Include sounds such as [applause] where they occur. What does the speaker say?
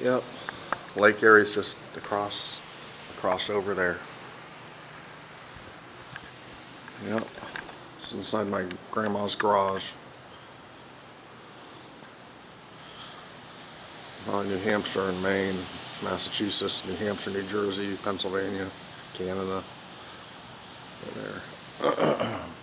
Yep. Lake Erie's just across, across over there. Yep. It's inside my grandma's garage. Uh, New Hampshire and Maine, Massachusetts, New Hampshire, New Jersey, Pennsylvania, Canada. Right there. [clears throat]